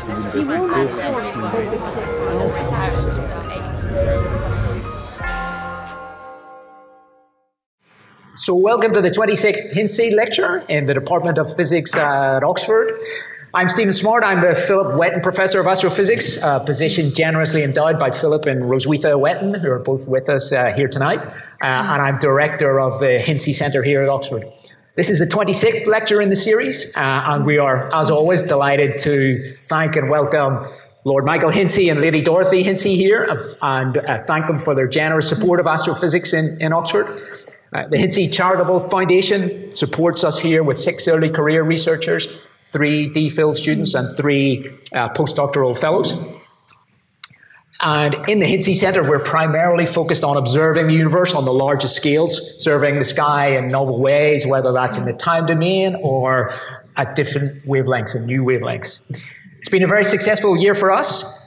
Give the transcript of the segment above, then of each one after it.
So welcome to the 26th Hintze Lecture in the Department of Physics at Oxford. I'm Stephen Smartt. I'm the Philip Wetton Professor of Astrophysics, a position generously endowed by Philip and Roswitha Wetton, who are both with us uh, here tonight. Uh, and I'm Director of the Hintze Centre here at Oxford. This is the 26th lecture in the series, uh, and we are, as always, delighted to thank and welcome Lord Michael Hintze and Lady Dorothy Hintze here, and uh, thank them for their generous support of astrophysics in, in Oxford. Uh, the Hintze Charitable Foundation supports us here with six early career researchers, three DPhil students, and three uh, postdoctoral fellows. And in the Hintze Centre, we're primarily focused on observing the universe on the largest scales, observing the sky in novel ways, whether that's in the time domain or at different wavelengths and new wavelengths. It's been a very successful year for us.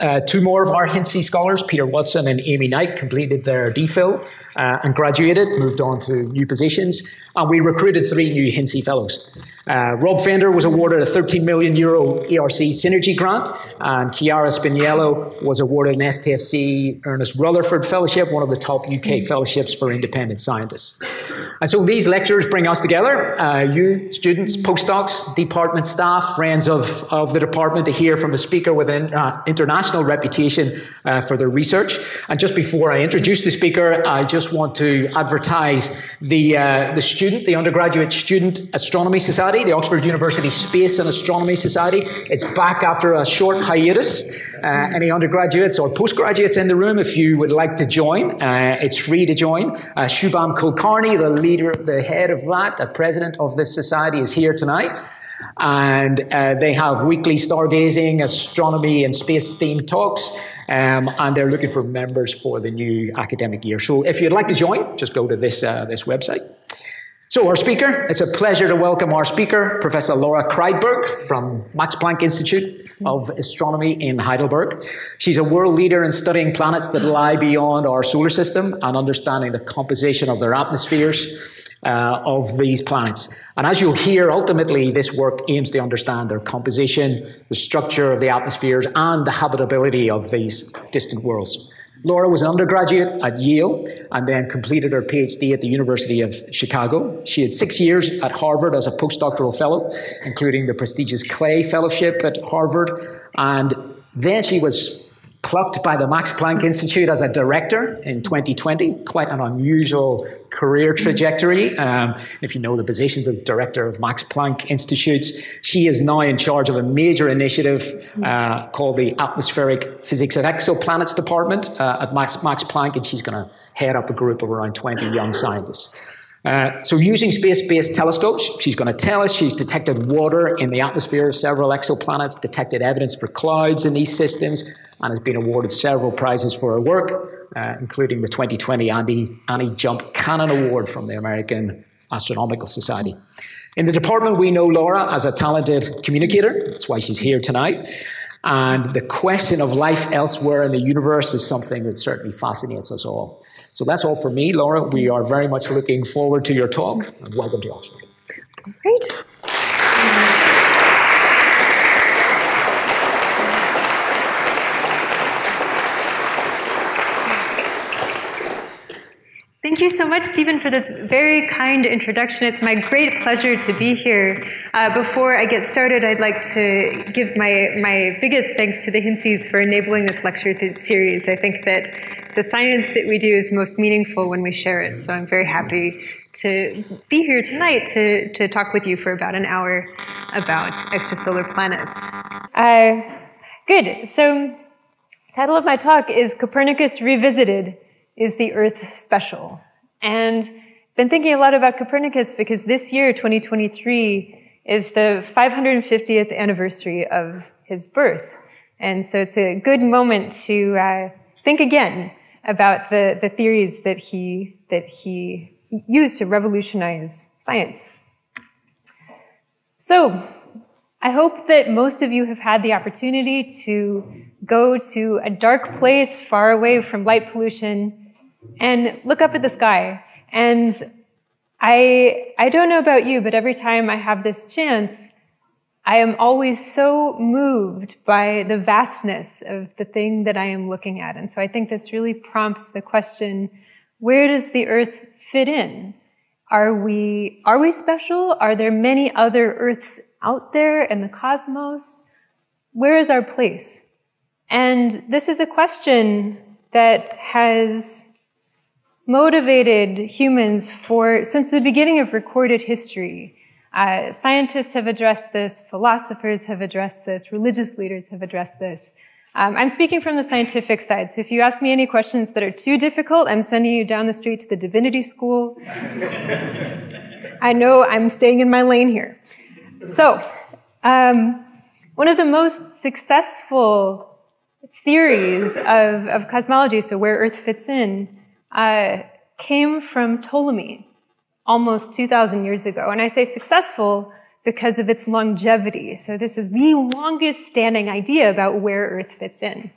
Uh, two more of our Hintze scholars, Peter Watson and Amy Knight, completed their DPhil uh, and graduated, moved on to new positions, and we recruited three new Hintze fellows. Uh, Rob Fender was awarded a 13 million euro ERC Synergy grant, and Chiara Spiniello was awarded an STFC Ernest Rutherford Fellowship, one of the top UK fellowships for independent scientists. And so these lectures bring us together, uh, you, students, postdocs, department staff, friends of, of the department, to hear from a speaker with an uh, international reputation uh, for their research. And just before I introduce the speaker, I just want to advertise the, uh, the student, the undergraduate student astronomy society the Oxford University Space and Astronomy Society. It's back after a short hiatus. Uh, any undergraduates or postgraduates in the room, if you would like to join, uh, it's free to join. Uh, Shubham Kulkarni, the leader, the head of that, the president of this society, is here tonight. And uh, they have weekly stargazing, astronomy, and space themed talks. Um, and they're looking for members for the new academic year. So if you'd like to join, just go to this, uh, this website. So, our speaker, it's a pleasure to welcome our speaker, Professor Laura Kreidberg from Max Planck Institute of Astronomy in Heidelberg. She's a world leader in studying planets that lie beyond our solar system and understanding the composition of their atmospheres uh, of these planets. And as you'll hear, ultimately, this work aims to understand their composition, the structure of the atmospheres, and the habitability of these distant worlds. Laura was an undergraduate at Yale and then completed her PhD at the University of Chicago. She had six years at Harvard as a postdoctoral fellow, including the prestigious Clay Fellowship at Harvard. And then she was plucked by the Max Planck Institute as a director in 2020. Quite an unusual career trajectory. Um, if you know the positions as director of Max Planck Institutes, she is now in charge of a major initiative uh, called the Atmospheric Physics of Exoplanets Department uh, at Max, Max Planck, and she's going to head up a group of around 20 young scientists. Uh, so using space-based telescopes, she's going to tell us she's detected water in the atmosphere of several exoplanets, detected evidence for clouds in these systems, and has been awarded several prizes for her work, uh, including the 2020 Annie, Annie Jump Cannon Award from the American Astronomical Society. In the department, we know Laura as a talented communicator. That's why she's here tonight. And the question of life elsewhere in the universe is something that certainly fascinates us all. So that's all for me, Laura. We are very much looking forward to your talk, and welcome to Oxford. Great. Thank you so much, Stephen, for this very kind introduction. It's my great pleasure to be here. Uh, before I get started, I'd like to give my, my biggest thanks to the Hintzes for enabling this lecture series. I think that the science that we do is most meaningful when we share it. So I'm very happy to be here tonight to, to talk with you for about an hour about extrasolar planets. Uh, good. So, title of my talk is Copernicus Revisited: Is the Earth Special? And been thinking a lot about Copernicus because this year, 2023, is the 550th anniversary of his birth. And so it's a good moment to uh, think again about the, the theories that he, that he used to revolutionize science. So, I hope that most of you have had the opportunity to go to a dark place far away from light pollution and look up at the sky. And I, I don't know about you, but every time I have this chance, I am always so moved by the vastness of the thing that I am looking at. And so I think this really prompts the question, where does the earth fit in? Are we, are we special? Are there many other earths out there in the cosmos? Where is our place? And this is a question that has motivated humans for, since the beginning of recorded history. Uh, scientists have addressed this, philosophers have addressed this, religious leaders have addressed this. Um, I'm speaking from the scientific side, so if you ask me any questions that are too difficult, I'm sending you down the street to the divinity school. I know I'm staying in my lane here. So, um, one of the most successful theories of, of cosmology, so where Earth fits in, uh, came from Ptolemy almost 2,000 years ago. And I say successful because of its longevity. So this is the longest standing idea about where Earth fits in.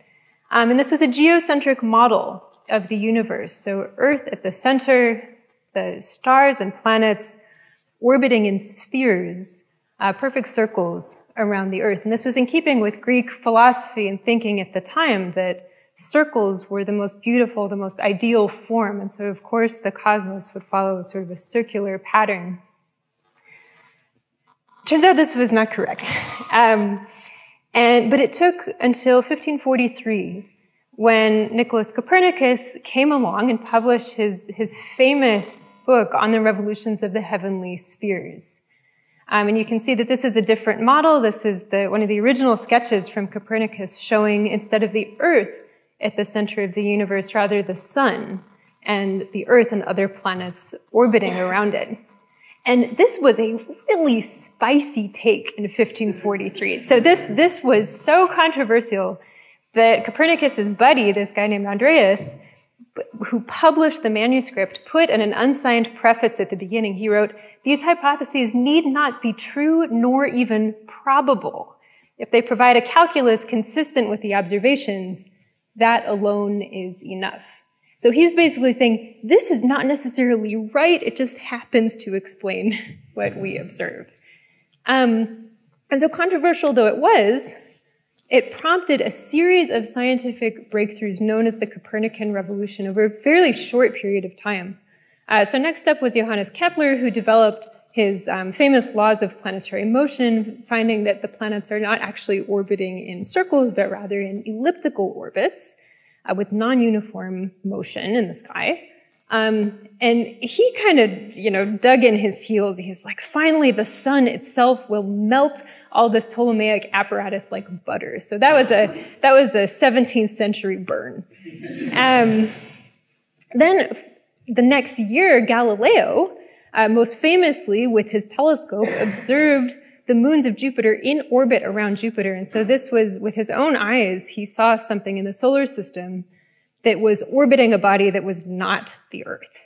Um, and this was a geocentric model of the universe. So Earth at the center, the stars and planets orbiting in spheres, uh, perfect circles around the Earth. And this was in keeping with Greek philosophy and thinking at the time that circles were the most beautiful, the most ideal form. And so, of course, the cosmos would follow sort of a circular pattern. Turns out this was not correct. Um, and, but it took until 1543 when Nicholas Copernicus came along and published his, his famous book on the revolutions of the heavenly spheres. Um, and you can see that this is a different model. This is the, one of the original sketches from Copernicus showing instead of the Earth at the center of the universe, rather the sun and the Earth and other planets orbiting around it. And this was a really spicy take in 1543. So this, this was so controversial that Copernicus's buddy, this guy named Andreas, who published the manuscript, put in an unsigned preface at the beginning, he wrote, these hypotheses need not be true nor even probable. If they provide a calculus consistent with the observations, that alone is enough. So he was basically saying, this is not necessarily right, it just happens to explain what we observe. Um, and so controversial though it was, it prompted a series of scientific breakthroughs known as the Copernican revolution over a fairly short period of time. Uh, so next up was Johannes Kepler, who developed his um, famous laws of planetary motion, finding that the planets are not actually orbiting in circles, but rather in elliptical orbits uh, with non-uniform motion in the sky. Um, and he kind of, you know, dug in his heels. He's like, finally, the sun itself will melt all this Ptolemaic apparatus like butter. So that was a that was a 17th century burn. Um, then the next year, Galileo, uh, most famously with his telescope, observed the moons of Jupiter in orbit around Jupiter. And so this was, with his own eyes, he saw something in the solar system that was orbiting a body that was not the Earth.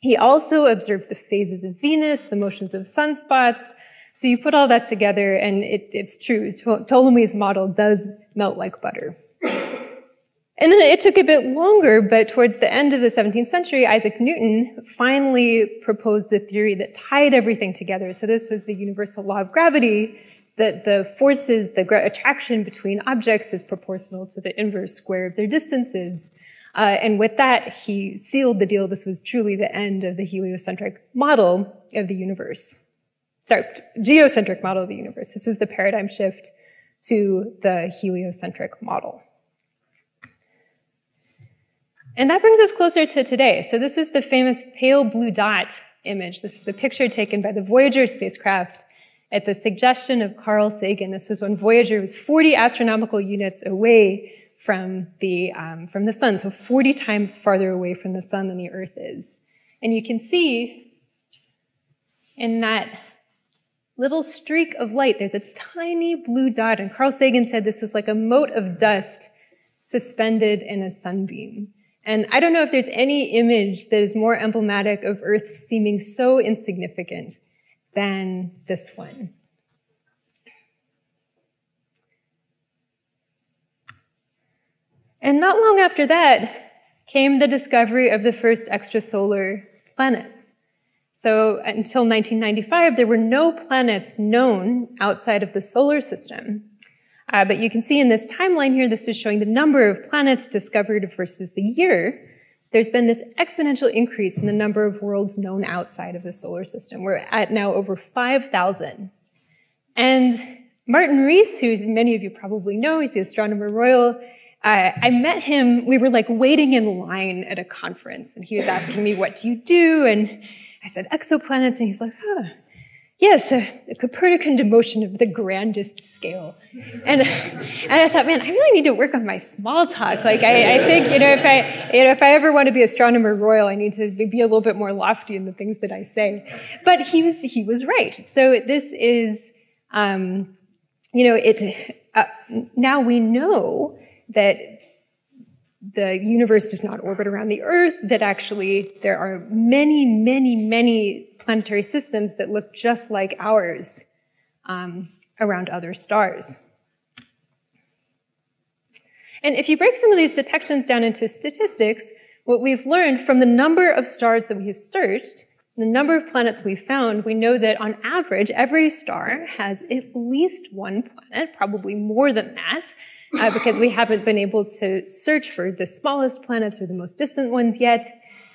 He also observed the phases of Venus, the motions of sunspots. So you put all that together, and it, it's true. Ptolemy's model does melt like butter. And then it took a bit longer, but towards the end of the 17th century, Isaac Newton finally proposed a theory that tied everything together. So this was the universal law of gravity, that the forces, the attraction between objects is proportional to the inverse square of their distances. Uh, and with that, he sealed the deal. This was truly the end of the heliocentric model of the universe. Sorry, geocentric model of the universe. This was the paradigm shift to the heliocentric model. And that brings us closer to today. So this is the famous pale blue dot image. This is a picture taken by the Voyager spacecraft at the suggestion of Carl Sagan. This was when Voyager was 40 astronomical units away from the, um, from the sun, so 40 times farther away from the sun than the Earth is. And you can see in that little streak of light, there's a tiny blue dot, and Carl Sagan said this is like a mote of dust suspended in a sunbeam. And I don't know if there's any image that is more emblematic of Earth seeming so insignificant than this one. And not long after that came the discovery of the first extrasolar planets. So until 1995, there were no planets known outside of the solar system. Uh, but you can see in this timeline here, this is showing the number of planets discovered versus the year. There's been this exponential increase in the number of worlds known outside of the solar system. We're at now over 5,000. And Martin Rees, who many of you probably know, he's the astronomer royal, uh, I met him, we were like waiting in line at a conference, and he was asking me, What do you do? And I said, Exoplanets. And he's like, Huh. Yes, a, a Copernican demotion of the grandest scale. And, and I thought, man, I really need to work on my small talk. Like, I, I think, you know, if I, you know, if I ever want to be astronomer royal, I need to be a little bit more lofty in the things that I say. But he was, he was right. So this is, um, you know, it, uh, now we know that the universe does not orbit around the Earth, that actually there are many, many, many planetary systems that look just like ours um, around other stars. And if you break some of these detections down into statistics, what we've learned from the number of stars that we have searched, the number of planets we've found, we know that on average, every star has at least one planet, probably more than that, uh, because we haven't been able to search for the smallest planets or the most distant ones yet.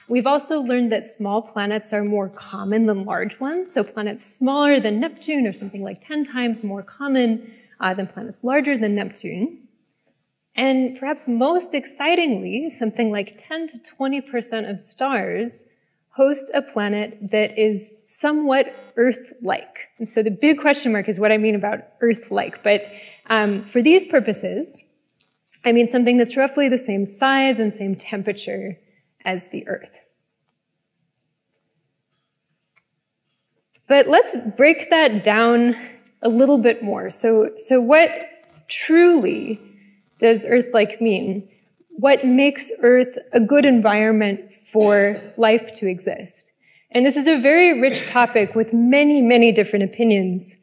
We've also learned that small planets are more common than large ones. So planets smaller than Neptune are something like 10 times more common uh, than planets larger than Neptune. And perhaps most excitingly, something like 10 to 20% of stars host a planet that is somewhat Earth-like. And so the big question mark is what I mean about Earth-like. But um, for these purposes, I mean something that's roughly the same size and same temperature as the Earth. But let's break that down a little bit more. So, so what truly does Earth-like mean? What makes Earth a good environment for life to exist? And this is a very rich topic with many, many different opinions.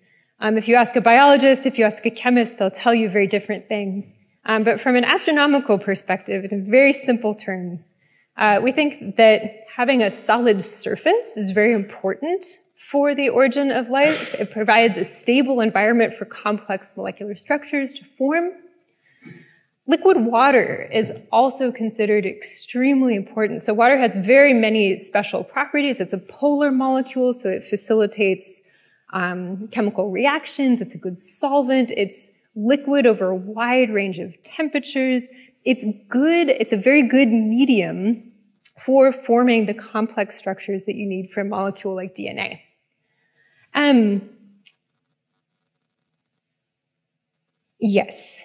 Um, if you ask a biologist, if you ask a chemist, they'll tell you very different things. Um, but from an astronomical perspective, in very simple terms, uh, we think that having a solid surface is very important for the origin of life. It provides a stable environment for complex molecular structures to form. Liquid water is also considered extremely important. So water has very many special properties. It's a polar molecule, so it facilitates um, chemical reactions. It's a good solvent. It's liquid over a wide range of temperatures. It's good. It's a very good medium for forming the complex structures that you need for a molecule like DNA. Um, yes.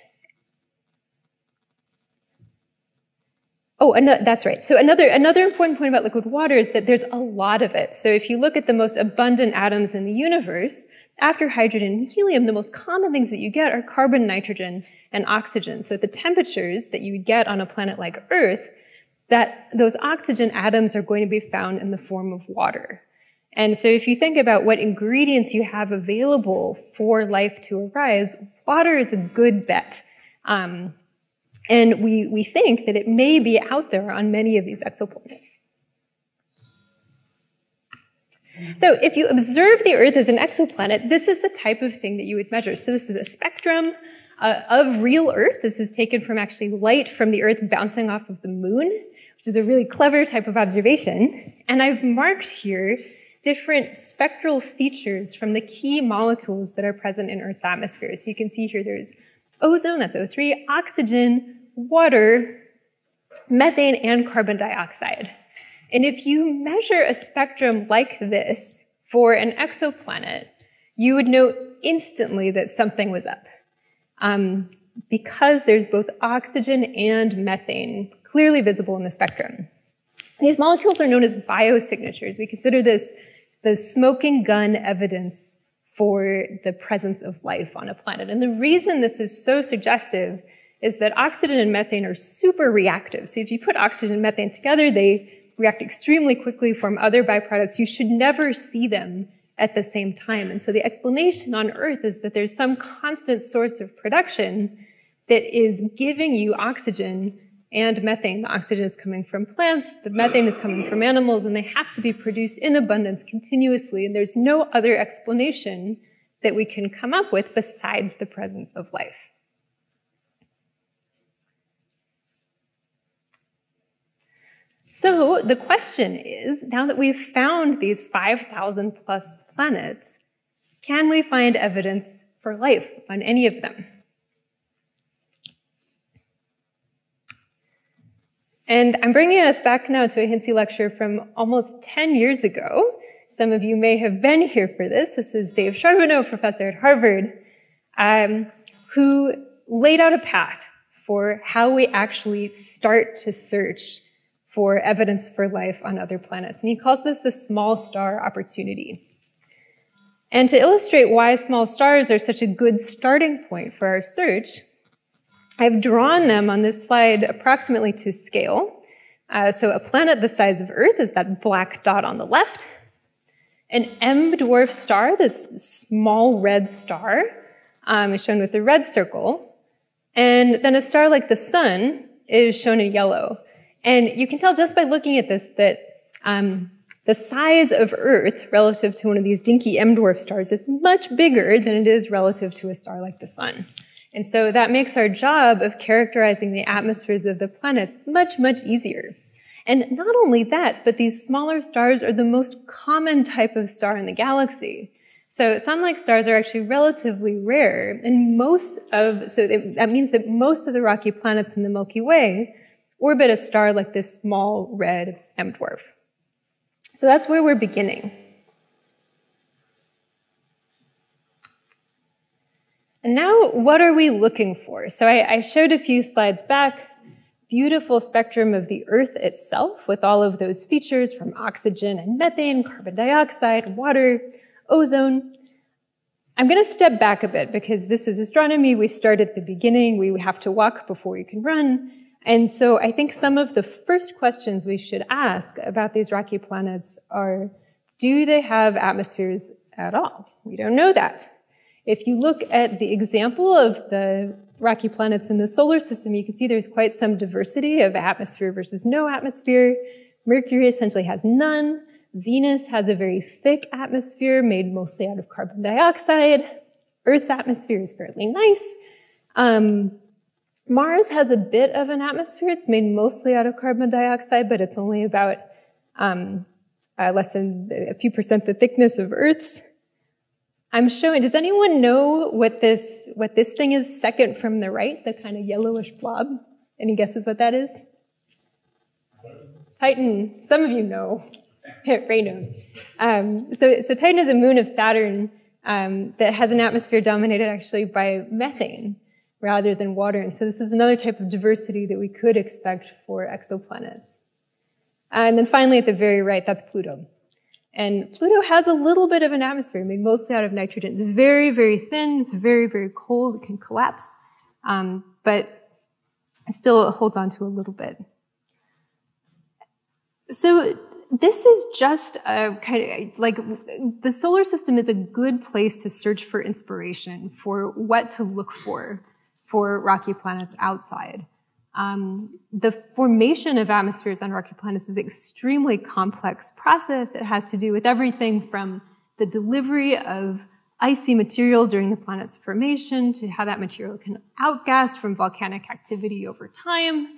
Oh, that's right. So another, another important point about liquid water is that there's a lot of it. So if you look at the most abundant atoms in the universe, after hydrogen and helium, the most common things that you get are carbon, nitrogen, and oxygen. So at the temperatures that you would get on a planet like Earth, that those oxygen atoms are going to be found in the form of water. And so if you think about what ingredients you have available for life to arise, water is a good bet. Um, and we, we think that it may be out there on many of these exoplanets. So if you observe the Earth as an exoplanet, this is the type of thing that you would measure. So this is a spectrum uh, of real Earth. This is taken from actually light from the Earth bouncing off of the moon, which is a really clever type of observation. And I've marked here different spectral features from the key molecules that are present in Earth's atmosphere. So you can see here there's ozone, that's O3, oxygen, water, methane, and carbon dioxide. And if you measure a spectrum like this for an exoplanet, you would know instantly that something was up. Um, because there's both oxygen and methane clearly visible in the spectrum. These molecules are known as biosignatures. We consider this the smoking gun evidence for the presence of life on a planet. And the reason this is so suggestive is that oxygen and methane are super reactive. So if you put oxygen and methane together, they react extremely quickly, form other byproducts. You should never see them at the same time. And so the explanation on Earth is that there's some constant source of production that is giving you oxygen and methane. The oxygen is coming from plants, the methane is coming from animals, and they have to be produced in abundance continuously. And there's no other explanation that we can come up with besides the presence of life. So the question is, now that we've found these 5,000 plus planets, can we find evidence for life on any of them? And I'm bringing us back now to a Hintze lecture from almost 10 years ago. Some of you may have been here for this. This is Dave Charbonneau, professor at Harvard, um, who laid out a path for how we actually start to search for evidence for life on other planets. And he calls this the small star opportunity. And to illustrate why small stars are such a good starting point for our search, I've drawn them on this slide approximately to scale. Uh, so a planet the size of Earth is that black dot on the left. An M dwarf star, this small red star, um, is shown with the red circle. And then a star like the sun is shown in yellow. And you can tell just by looking at this that um, the size of Earth relative to one of these dinky M dwarf stars is much bigger than it is relative to a star like the sun. And so that makes our job of characterizing the atmospheres of the planets much, much easier. And not only that, but these smaller stars are the most common type of star in the galaxy. So sun-like stars are actually relatively rare, and most of, so that means that most of the rocky planets in the Milky Way orbit a star like this small red M dwarf. So that's where we're beginning. And now, what are we looking for? So I, I, showed a few slides back, beautiful spectrum of the Earth itself with all of those features from oxygen and methane, carbon dioxide, water, ozone. I'm going to step back a bit because this is astronomy. We start at the beginning. We have to walk before we can run. And so I think some of the first questions we should ask about these rocky planets are, do they have atmospheres at all? We don't know that. If you look at the example of the rocky planets in the solar system, you can see there's quite some diversity of atmosphere versus no atmosphere. Mercury essentially has none. Venus has a very thick atmosphere made mostly out of carbon dioxide. Earth's atmosphere is fairly nice. Um, Mars has a bit of an atmosphere. It's made mostly out of carbon dioxide, but it's only about um, uh, less than a few percent the thickness of Earth's. I'm showing, does anyone know what this, what this thing is second from the right, the kind of yellowish blob? Any guesses what that is? Titan, some of you know. Ray knows. Um, so, so Titan is a moon of Saturn um, that has an atmosphere dominated actually by methane rather than water. And so this is another type of diversity that we could expect for exoplanets. And then finally at the very right, that's Pluto. And Pluto has a little bit of an atmosphere made mostly out of nitrogen. It's very, very thin. It's very, very cold. It can collapse. Um, but it still holds on to a little bit. So this is just a kind of like the solar system is a good place to search for inspiration for what to look for for rocky planets outside. Um, the formation of atmospheres on rocky planets is an extremely complex process. It has to do with everything from the delivery of icy material during the planet's formation to how that material can outgas from volcanic activity over time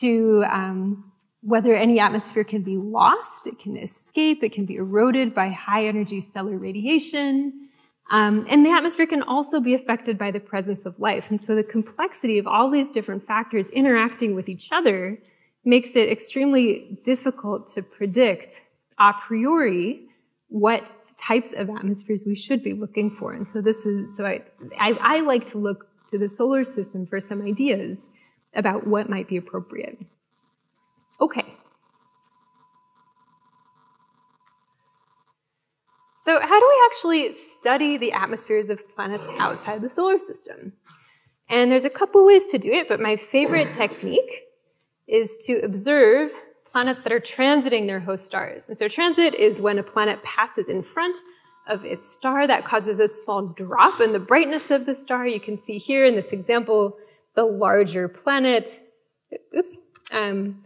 to um, whether any atmosphere can be lost, it can escape, it can be eroded by high energy stellar radiation, um, and the atmosphere can also be affected by the presence of life. And so the complexity of all these different factors interacting with each other makes it extremely difficult to predict a priori what types of atmospheres we should be looking for. And so this is, so I, I, I like to look to the solar system for some ideas about what might be appropriate. Okay. So how do we actually study the atmospheres of planets outside the solar system? And there's a couple ways to do it, but my favorite technique is to observe planets that are transiting their host stars. And so transit is when a planet passes in front of its star that causes a small drop in the brightness of the star. You can see here in this example, the larger planet oops, um,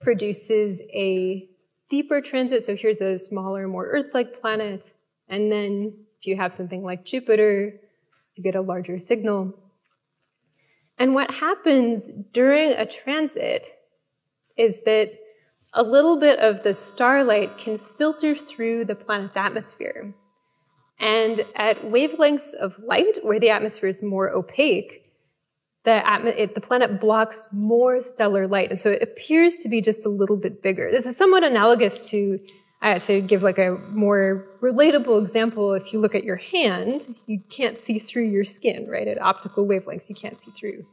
produces a deeper transit. So here's a smaller, more Earth-like planet. And then if you have something like Jupiter, you get a larger signal. And what happens during a transit is that a little bit of the starlight can filter through the planet's atmosphere. And at wavelengths of light, where the atmosphere is more opaque, the, it, the planet blocks more stellar light. And so it appears to be just a little bit bigger. This is somewhat analogous to, uh, to give like a more relatable example, if you look at your hand, you can't see through your skin, right? At optical wavelengths, you can't see through.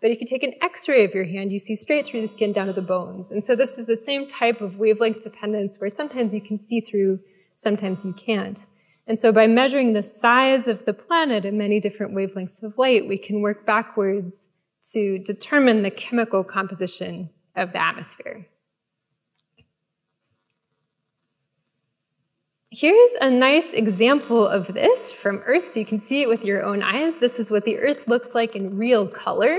But if you take an x-ray of your hand, you see straight through the skin down to the bones. And so this is the same type of wavelength dependence where sometimes you can see through, sometimes you can't. And so by measuring the size of the planet at many different wavelengths of light, we can work backwards to determine the chemical composition of the atmosphere. Here's a nice example of this from Earth, so you can see it with your own eyes. This is what the Earth looks like in real color.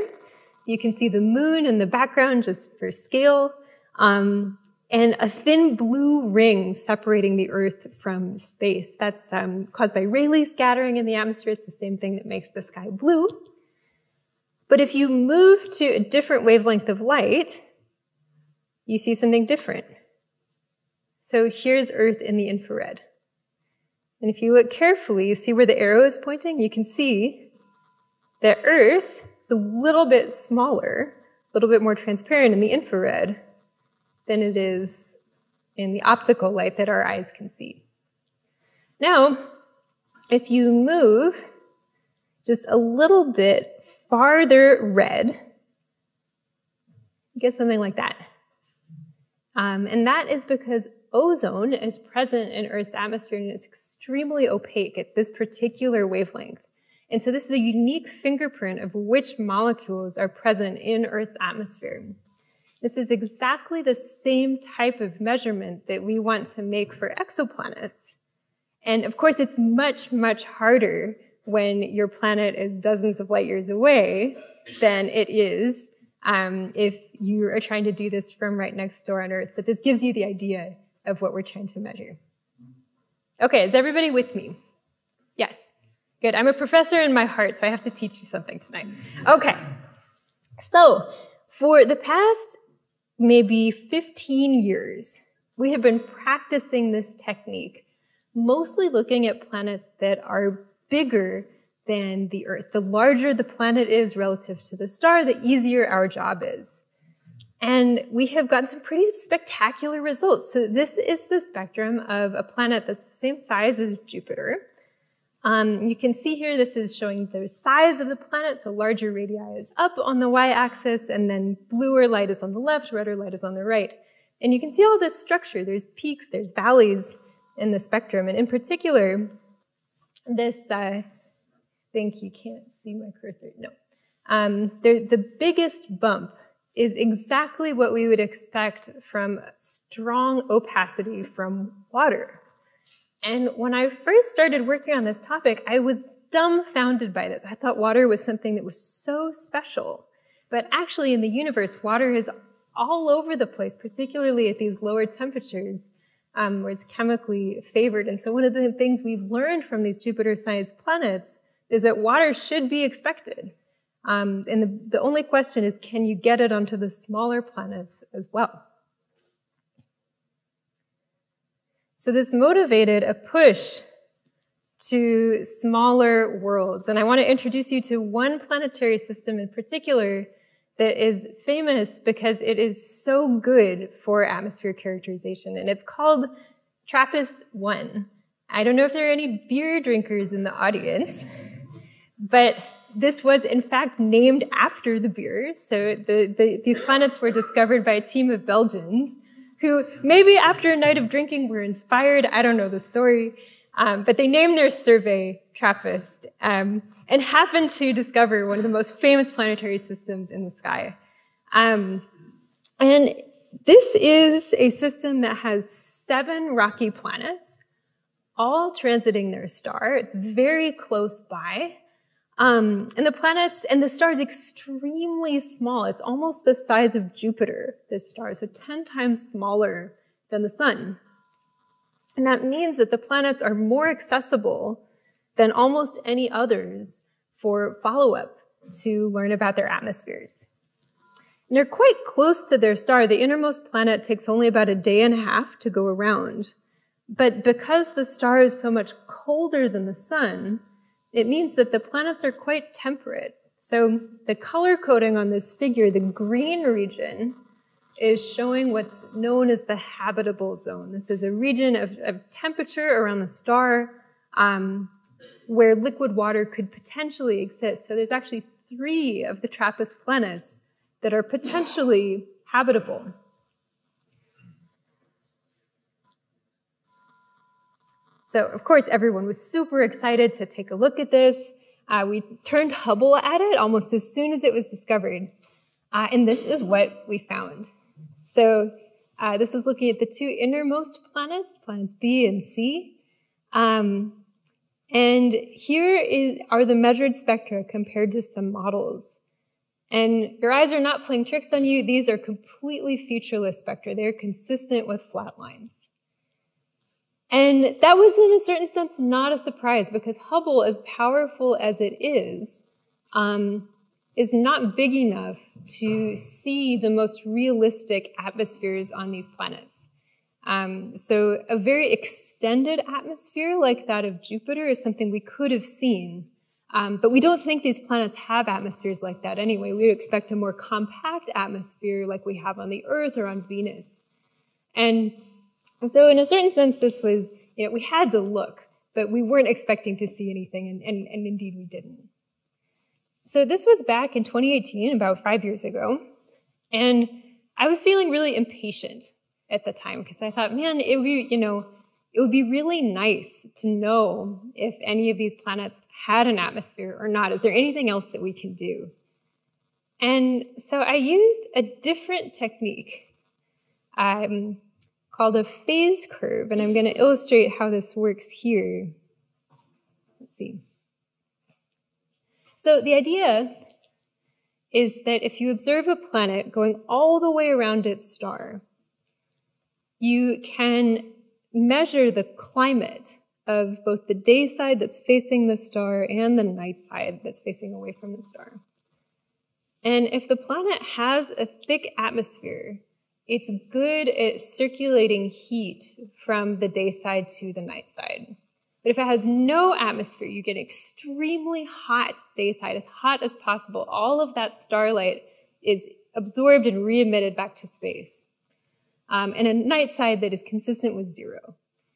You can see the moon in the background just for scale. Um, and a thin blue ring separating the Earth from space. That's um, caused by Rayleigh scattering in the atmosphere. It's the same thing that makes the sky blue. But if you move to a different wavelength of light, you see something different. So here's Earth in the infrared. And if you look carefully, you see where the arrow is pointing? You can see that Earth is a little bit smaller, a little bit more transparent in the infrared than it is in the optical light that our eyes can see. Now, if you move just a little bit farther red, you get something like that. Um, and that is because ozone is present in Earth's atmosphere and it's extremely opaque at this particular wavelength. And so this is a unique fingerprint of which molecules are present in Earth's atmosphere. This is exactly the same type of measurement that we want to make for exoplanets. And of course, it's much, much harder when your planet is dozens of light years away than it is um, if you are trying to do this from right next door on Earth. But this gives you the idea of what we're trying to measure. Okay, is everybody with me? Yes. Good. I'm a professor in my heart, so I have to teach you something tonight. Okay. So, for the past maybe 15 years, we have been practicing this technique, mostly looking at planets that are bigger than the Earth. The larger the planet is relative to the star, the easier our job is. And we have gotten some pretty spectacular results. So this is the spectrum of a planet that's the same size as Jupiter. Um, you can see here this is showing the size of the planet, so larger radii is up on the y-axis, and then bluer light is on the left, redder light is on the right. And you can see all this structure. There's peaks, there's valleys in the spectrum, and in particular, this, uh, I think you can't see my cursor, no. Um, the biggest bump is exactly what we would expect from strong opacity from water. And when I first started working on this topic, I was dumbfounded by this. I thought water was something that was so special. But actually, in the universe, water is all over the place, particularly at these lower temperatures um, where it's chemically favored. And so, one of the things we've learned from these Jupiter sized planets is that water should be expected. Um, and the, the only question is can you get it onto the smaller planets as well? So this motivated a push to smaller worlds. And I want to introduce you to one planetary system in particular that is famous because it is so good for atmosphere characterization. And it's called TRAPPIST 1. I don't know if there are any beer drinkers in the audience, but this was in fact named after the beer. So the, the, these planets were discovered by a team of Belgians who maybe after a night of drinking were inspired. I don't know the story. Um, but they named their survey TRAPPIST um, and happened to discover one of the most famous planetary systems in the sky. Um, and this is a system that has seven rocky planets, all transiting their star. It's very close by. Um, and the planets and the star is extremely small. It's almost the size of Jupiter, this star, so 10 times smaller than the sun. And that means that the planets are more accessible than almost any others for follow up to learn about their atmospheres. And they're quite close to their star. The innermost planet takes only about a day and a half to go around. But because the star is so much colder than the sun, it means that the planets are quite temperate. So the color coding on this figure, the green region, is showing what's known as the habitable zone. This is a region of, of temperature around the star um, where liquid water could potentially exist. So there's actually three of the TRAPPIST planets that are potentially habitable. So, of course, everyone was super excited to take a look at this. Uh, we turned Hubble at it almost as soon as it was discovered. Uh, and this is what we found. So, uh, this is looking at the two innermost planets, planets B and C. Um, and here is, are the measured spectra compared to some models. And your eyes are not playing tricks on you. These are completely featureless spectra. They're consistent with flat lines. And that was, in a certain sense, not a surprise because Hubble, as powerful as it is, um, is not big enough to see the most realistic atmospheres on these planets. Um, so a very extended atmosphere like that of Jupiter is something we could have seen. Um, but we don't think these planets have atmospheres like that anyway. We would expect a more compact atmosphere like we have on the Earth or on Venus. And so in a certain sense, this was, you know, we had to look, but we weren't expecting to see anything, and, and, and indeed we didn't. So this was back in 2018, about five years ago, and I was feeling really impatient at the time because I thought, man, it would be, you know, it would be really nice to know if any of these planets had an atmosphere or not. Is there anything else that we can do? And so I used a different technique. Um, called a phase curve, and I'm going to illustrate how this works here. Let's see. So the idea is that if you observe a planet going all the way around its star, you can measure the climate of both the day side that's facing the star and the night side that's facing away from the star. And if the planet has a thick atmosphere, it's good at circulating heat from the day side to the night side. But if it has no atmosphere, you get extremely hot day side, as hot as possible. All of that starlight is absorbed and re-emitted back to space. Um, and a night side that is consistent with zero.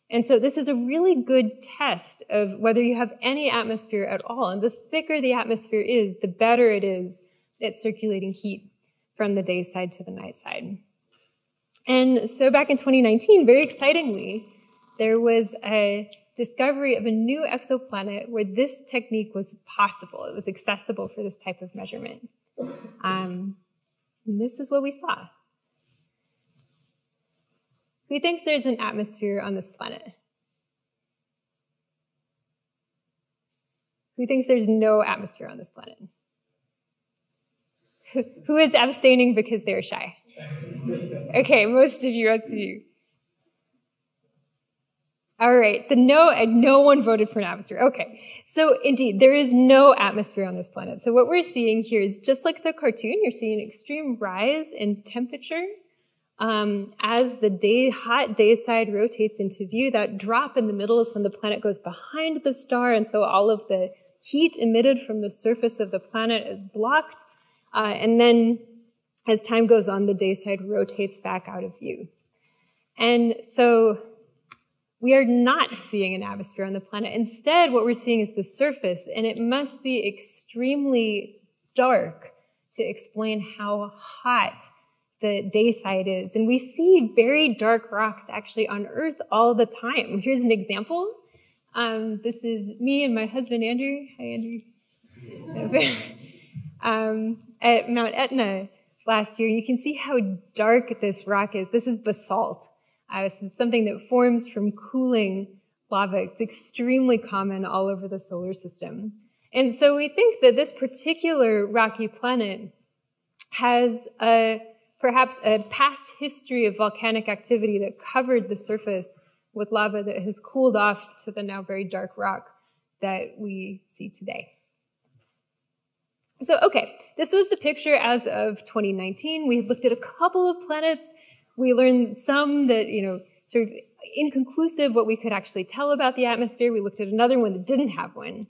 And so this is a really good test of whether you have any atmosphere at all. And the thicker the atmosphere is, the better it is at circulating heat from the day side to the night side. And so back in 2019, very excitingly, there was a discovery of a new exoplanet where this technique was possible. It was accessible for this type of measurement. Um, and this is what we saw. Who thinks there's an atmosphere on this planet? Who thinks there's no atmosphere on this planet? Who is abstaining because they're shy? Okay, most of you, let's see. All right, the no, and no one voted for an atmosphere. Okay, so indeed, there is no atmosphere on this planet. So what we're seeing here is just like the cartoon, you're seeing an extreme rise in temperature um, as the day, hot day side rotates into view. That drop in the middle is when the planet goes behind the star, and so all of the heat emitted from the surface of the planet is blocked. Uh, and then as time goes on, the day side rotates back out of view. And so we are not seeing an atmosphere on the planet. Instead, what we're seeing is the surface, and it must be extremely dark to explain how hot the day side is. And we see very dark rocks actually on Earth all the time. Here's an example. Um, this is me and my husband, Andrew. Hi, Andrew. um, at Mount Etna last year. You can see how dark this rock is. This is basalt. Uh, is something that forms from cooling lava. It's extremely common all over the solar system. And so we think that this particular rocky planet has a, perhaps a past history of volcanic activity that covered the surface with lava that has cooled off to the now very dark rock that we see today. So, okay, this was the picture as of 2019. We had looked at a couple of planets. We learned some that, you know, sort of inconclusive what we could actually tell about the atmosphere. We looked at another one that didn't have one.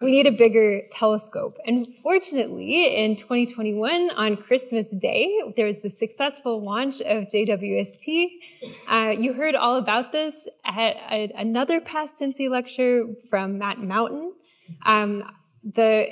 We need a bigger telescope. And fortunately, in 2021, on Christmas Day, there was the successful launch of JWST. Uh, you heard all about this at another past Hintze lecture from Matt Mountain. Um, the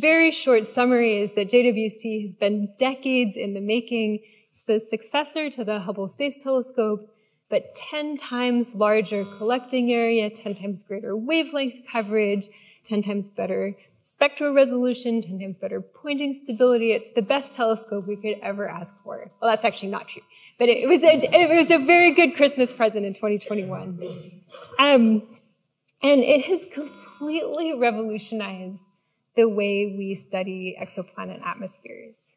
very short summary is that JWST has been decades in the making. It's the successor to the Hubble Space Telescope, but 10 times larger collecting area, 10 times greater wavelength coverage, 10 times better spectral resolution, 10 times better pointing stability. It's the best telescope we could ever ask for. Well, that's actually not true, but it was a, it was a very good Christmas present in 2021. Um, and it has completely revolutionized the way we study exoplanet atmospheres.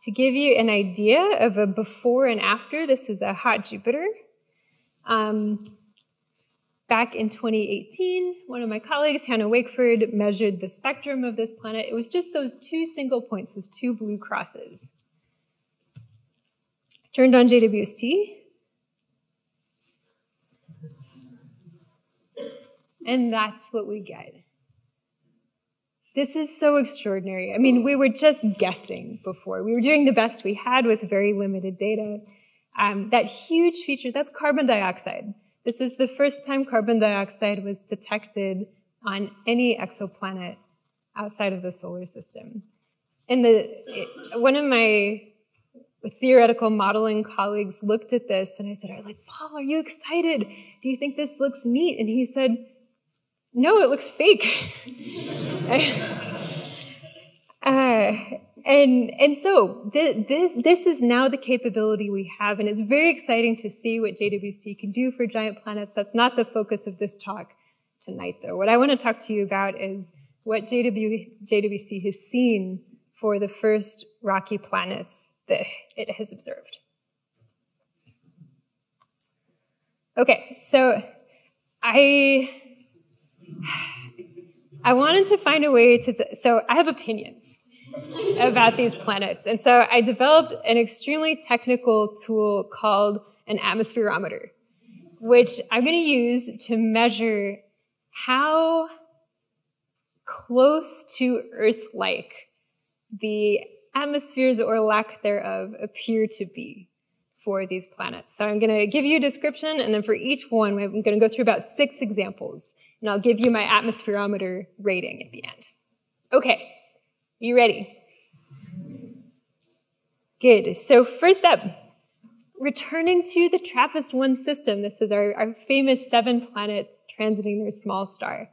To give you an idea of a before and after, this is a hot Jupiter. Um, back in 2018, one of my colleagues, Hannah Wakeford, measured the spectrum of this planet. It was just those two single points, those two blue crosses. Turned on JWST. And that's what we get. This is so extraordinary. I mean, we were just guessing before. We were doing the best we had with very limited data. Um, that huge feature, that's carbon dioxide. This is the first time carbon dioxide was detected on any exoplanet outside of the solar system. And the, it, one of my theoretical modeling colleagues looked at this and I said, "Are like, Paul, are you excited? Do you think this looks neat? And he said, no, it looks fake. uh, and and so th- this this is now the capability we have, and it's very exciting to see what JWST can do for giant planets. That's not the focus of this talk tonight, though. What I want to talk to you about is what JW, JWST has seen for the first rocky planets that it has observed. Okay, so I I wanted to find a way to, so I have opinions about these planets. And so I developed an extremely technical tool called an atmospherometer, which I'm going to use to measure how close to Earth-like the atmospheres or lack thereof appear to be for these planets. So I'm going to give you a description, and then for each one, I'm going to go through about six examples and I'll give you my atmospherometer rating at the end. Okay, you ready? Good. So first up, returning to the TRAPPIST-1 system. This is our, our famous seven planets transiting their small star.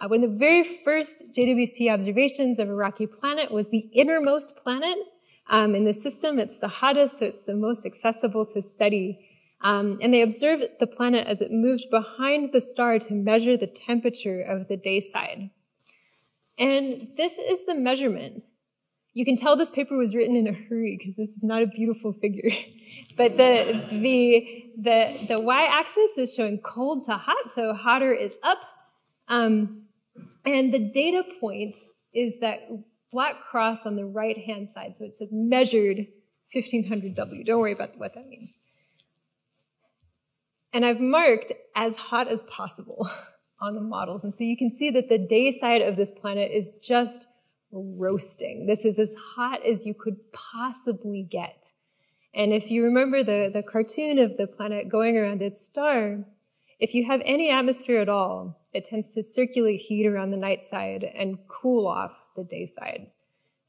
Uh, one of the very first JWST observations of a rocky planet was the innermost planet um, in the system. It's the hottest, so it's the most accessible to study. Um, and they observed the planet as it moved behind the star to measure the temperature of the day side. And this is the measurement. You can tell this paper was written in a hurry because this is not a beautiful figure. but the, the, the, the y-axis is showing cold to hot, so hotter is up. Um, and the data point is that black cross on the right-hand side. So it says measured 1500 W. Don't worry about what that means. And I've marked as hot as possible on the models. And so you can see that the day side of this planet is just roasting. This is as hot as you could possibly get. And if you remember the, the cartoon of the planet going around its star, if you have any atmosphere at all, it tends to circulate heat around the night side and cool off the day side.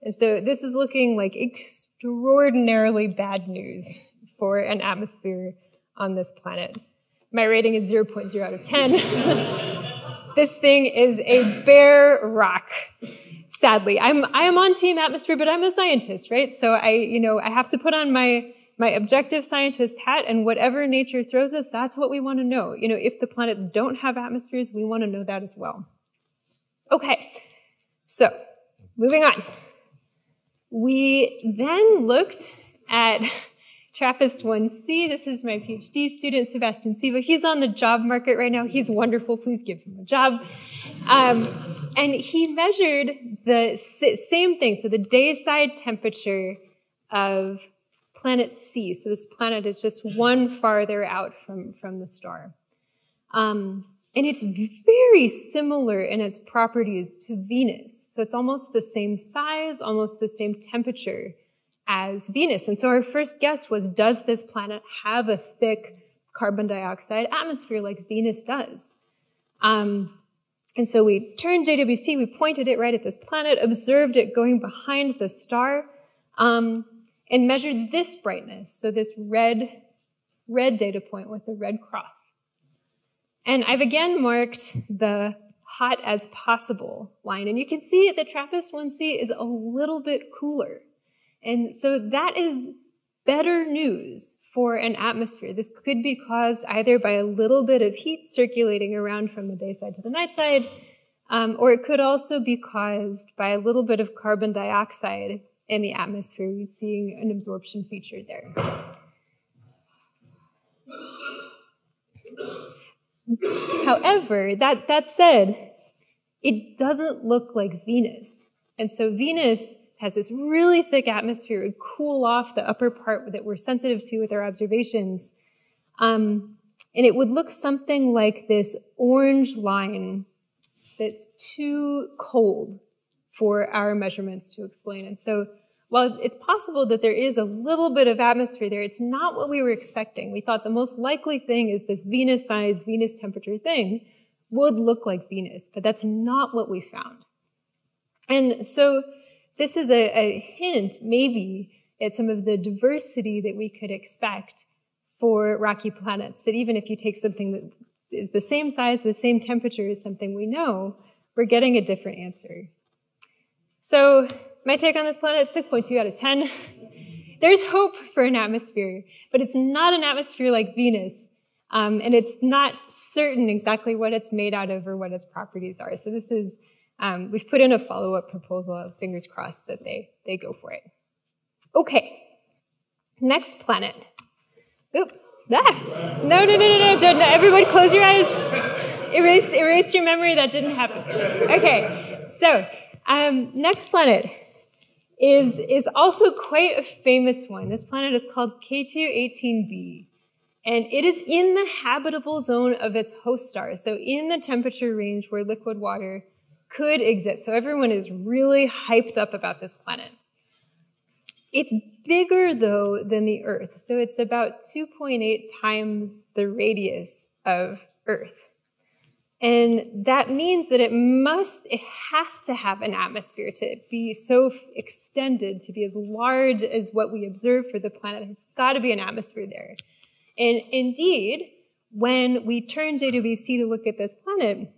And so this is looking like extraordinarily bad news for an atmosphere on this planet. My rating is 0.0 out of 10. this thing is a bare rock. Sadly, I'm I am on team atmosphere, but I'm a scientist, right? So I, you know, I have to put on my my objective scientist hat and whatever nature throws us, that's what we want to know. You know, if the planets don't have atmospheres, we want to know that as well. Okay, so moving on. We then looked at TRAPPIST-1c. This is my PhD student, Sebastian Zieba. He's on the job market right now. He's wonderful. Please give him a job. Um, and he measured the same thing, so the day-side temperature of planet C. So this planet is just one farther out from, from the star. Um, and it's very similar in its properties to Venus. So it's almost the same size, almost the same temperature as Venus. And so our first guess was, does this planet have a thick carbon dioxide atmosphere like Venus does? Um, and so we turned JWST, we pointed it right at this planet, observed it going behind the star, um, and measured this brightness, so this red, red data point with the red cross. And I've again marked the hot as possible line, and you can see the TRAPPIST-1c is a little bit cooler. And so that is better news for an atmosphere. This could be caused either by a little bit of heat circulating around from the day side to the night side, um, or it could also be caused by a little bit of carbon dioxide in the atmosphere. We're seeing an absorption feature there. However, that, that said, it doesn't look like Venus. And so Venus has this really thick atmosphere. It would cool off the upper part that we're sensitive to with our observations. Um, and it would look something like this orange line that's too cold for our measurements to explain. And so while it's possible that there is a little bit of atmosphere there, it's not what we were expecting. We thought the most likely thing is this Venus size, Venus temperature thing would look like Venus, but that's not what we found. And so this is a, a hint, maybe, at some of the diversity that we could expect for rocky planets, that even if you take something that is the same size, the same temperature as something we know, we're getting a different answer. So my take on this planet is 6.2 out of 10. There's hope for an atmosphere, but it's not an atmosphere like Venus. Um, and it's not certain exactly what it's made out of or what its properties are. So this is, um, we've put in a follow-up proposal, fingers crossed that they, they go for it. Okay, next planet. Oop, ah, no, no, no, no, no, don't, no, everyone close your eyes. Erase, erase your memory, that didn't happen. Okay, so um, next planet is, is also quite a famous one. This planet is called K2-18b, and it is in the habitable zone of its host star, so in the temperature range where liquid water could exist. So everyone is really hyped up about this planet. It's bigger, though, than the Earth, so it's about 2.8 times the radius of Earth. And that means that it must, it has to have an atmosphere to be so extended, to be as large as what we observe for the planet. It's got to be an atmosphere there. And indeed, when we turn JWST to look at this planet,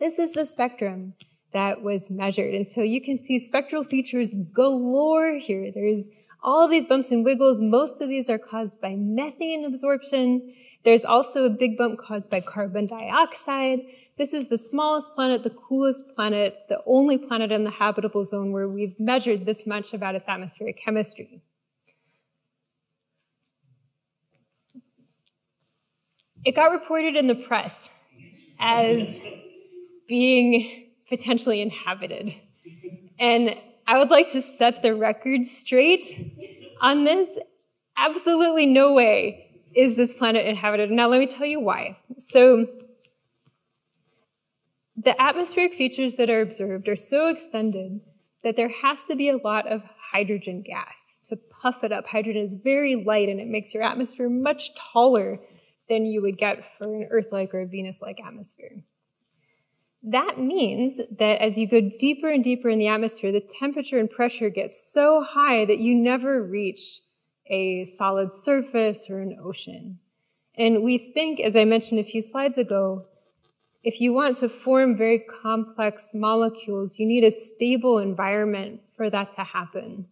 this is the spectrum that was measured. And so you can see spectral features galore here. There's all these bumps and wiggles. Most of these are caused by methane absorption. There's also a big bump caused by carbon dioxide. This is the smallest planet, the coolest planet, the only planet in the habitable zone where we've measured this much about its atmospheric chemistry. It got reported in the press as being potentially inhabited. And I would like to set the record straight on this. Absolutely no way is this planet inhabited? Now, let me tell you why. So, the atmospheric features that are observed are so extended that there has to be a lot of hydrogen gas to puff it up. Hydrogen is very light and it makes your atmosphere much taller than you would get for an Earth-like or a Venus-like atmosphere. That means that as you go deeper and deeper in the atmosphere, the temperature and pressure gets so high that you never reach a solid surface or an ocean. And we think, as I mentioned a few slides ago, if you want to form very complex molecules, you need a stable environment for that to happen.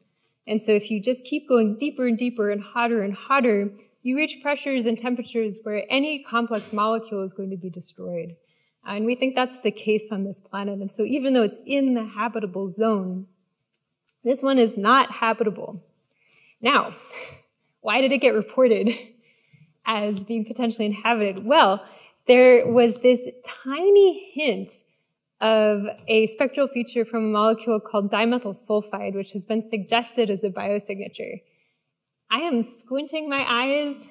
And so if you just keep going deeper and deeper and hotter and hotter, you reach pressures and temperatures where any complex molecule is going to be destroyed. And we think that's the case on this planet. And so even though it's in the habitable zone, this one is not habitable. Now, why did it get reported as being potentially inhabited? Well, there was this tiny hint of a spectral feature from a molecule called dimethyl sulfide, which has been suggested as a biosignature. I am squinting my eyes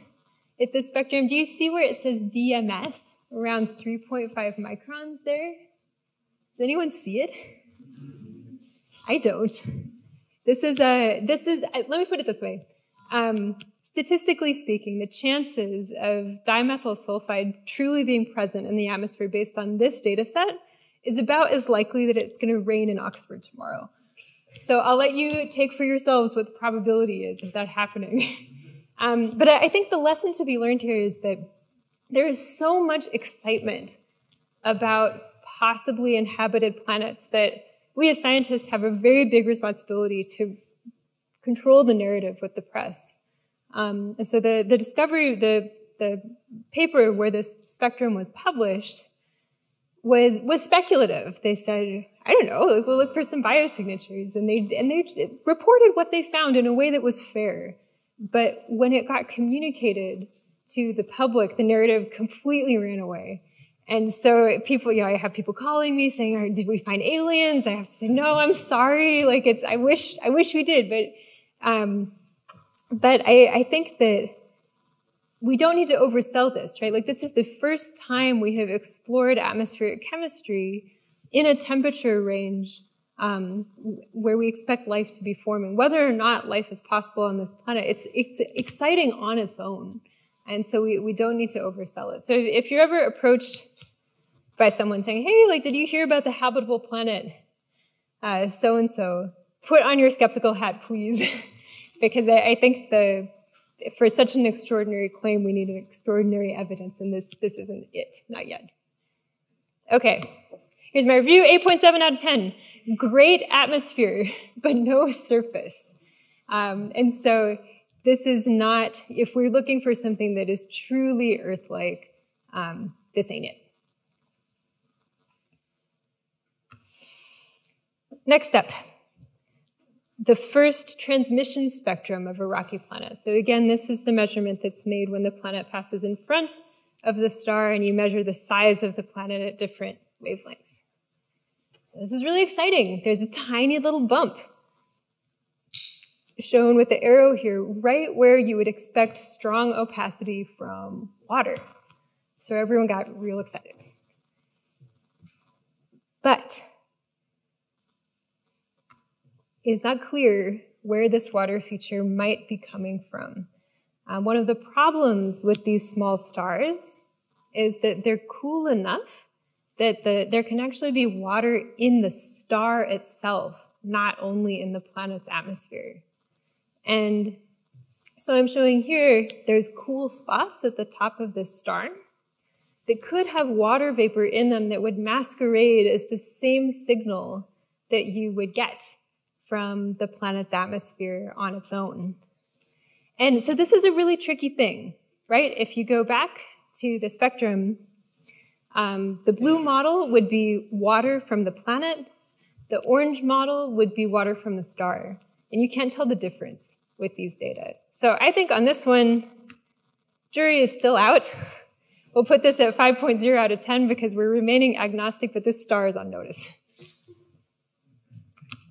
at the spectrum. Do you see where it says DMS around 3.5 microns there? Does anyone see it? I don't. This is a, this is, let me put it this way. Um, statistically speaking, the chances of dimethyl sulfide truly being present in the atmosphere based on this data set is about as likely that it's going to rain in Oxford tomorrow. So I'll let you take for yourselves what the probability is of that happening. um, but I think the lesson to be learned here is that there is so much excitement about possibly inhabited planets that we as scientists have a very big responsibility to control the narrative with the press. Um, and so the, the discovery, the, the paper where this spectrum was published was was speculative. They said, I don't know, we'll look for some biosignatures, and they and they reported what they found in a way that was fair. But when it got communicated to the public, the narrative completely ran away. And so people, you know, I have people calling me saying, "Did we find aliens?" I have to say, "No, I'm sorry. Like it's, I wish, I wish we did." But, um, but I, I think that we don't need to oversell this, right? Like this is the first time we have explored atmospheric chemistry in a temperature range um, where we expect life to be forming. Whether or not life is possible on this planet, it's, it's exciting on its own. And so we, we don't need to oversell it. So if you're ever approached by someone saying, hey, like, did you hear about the habitable planet so and so? Put on your skeptical hat, please. because I, I think the for such an extraordinary claim, we need an extraordinary evidence, and this, this isn't it, not yet. Okay, here's my review 8.7 out of 10. Great atmosphere, but no surface. Um, and so this is not, if we're looking for something that is truly Earth like, um, this ain't it. Next up, the first transmission spectrum of a rocky planet. So again, this is the measurement that's made when the planet passes in front of the star and you measure the size of the planet at different wavelengths. This is really exciting. There's a tiny little bump shown with the arrow here, right where you would expect strong opacity from water. So everyone got real excited. But it is not clear where this water feature might be coming from. Um, one of the problems with these small stars is that they're cool enough that the, there can actually be water in the star itself, not only in the planet's atmosphere. And so I'm showing here, there's cool spots at the top of this star that could have water vapor in them that would masquerade as the same signal that you would get from the planet's atmosphere on its own. And so this is a really tricky thing, right? If you go back to the spectrum, um, the blue model would be water from the planet. The orange model would be water from the star. And you can't tell the difference with these data. So I think on this one, jury is still out. we'll put this at 5.0 out of 10 because we're remaining agnostic, but this star is on notice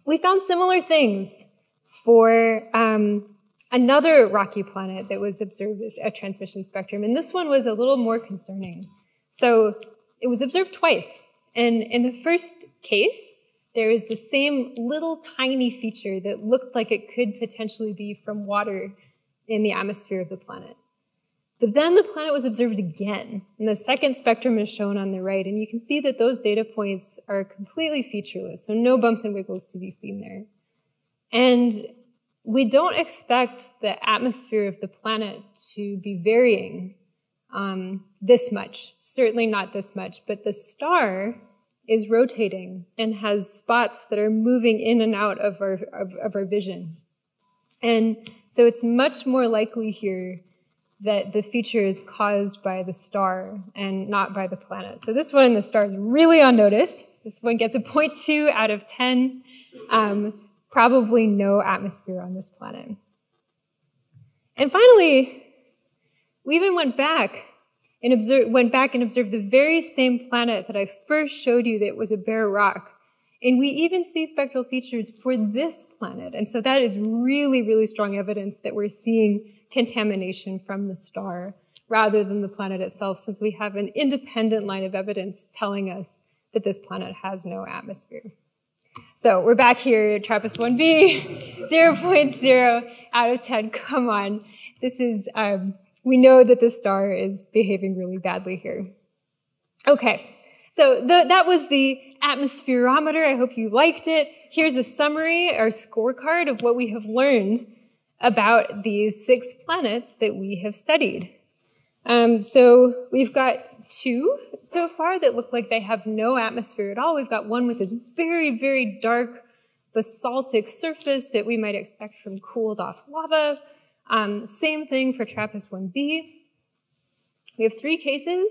we found similar things for um, another rocky planet that was observed a transmission spectrum, and this one was a little more concerning. So it was observed twice, and in the first case, there is the same little tiny feature that looked like it could potentially be from water in the atmosphere of the planet. But then the planet was observed again, and the second spectrum is shown on the right, and you can see that those data points are completely featureless, so no bumps and wiggles to be seen there. And we don't expect the atmosphere of the planet to be varying um, this much, certainly not this much, but the star is rotating and has spots that are moving in and out of our, of, of our vision. And so it's much more likely here that the feature is caused by the star and not by the planet. So this one, the star is really on notice. This one gets a 0.2 out of 10. Um, probably no atmosphere on this planet. And finally, we even went back and observed, went back and observed the very same planet that I first showed you that was a bare rock. And we even see spectral features for this planet. And so that is really, really strong evidence that we're seeing contamination from the star rather than the planet itself, since we have an independent line of evidence telling us that this planet has no atmosphere. So we're back here, at TRAPPIST 1b, 0.0 out of 10. Come on. This is, um, we know that the star is behaving really badly here. Okay, so the, that was the atmospherometer. I hope you liked it. Here's a summary or scorecard of what we have learned about these six planets that we have studied. Um, so we've got two so far that look like they have no atmosphere at all. We've got one with this very, very dark basaltic surface that we might expect from cooled off lava. Um, same thing for TRAPPIST 1b. We have three cases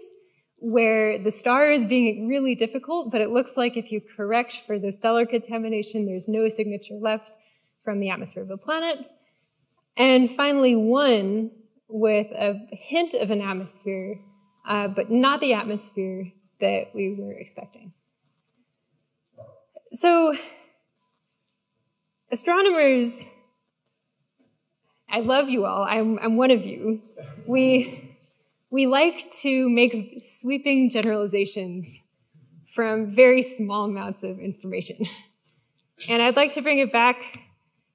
where the star is being really difficult, but it looks like if you correct for the stellar contamination, there's no signature left from the atmosphere of the planet. And finally, one with a hint of an atmosphere, uh, but not the atmosphere that we were expecting. So, astronomers, I love you all. I'm, I'm one of you. We, we like to make sweeping generalizations from very small amounts of information. And I'd like to bring it back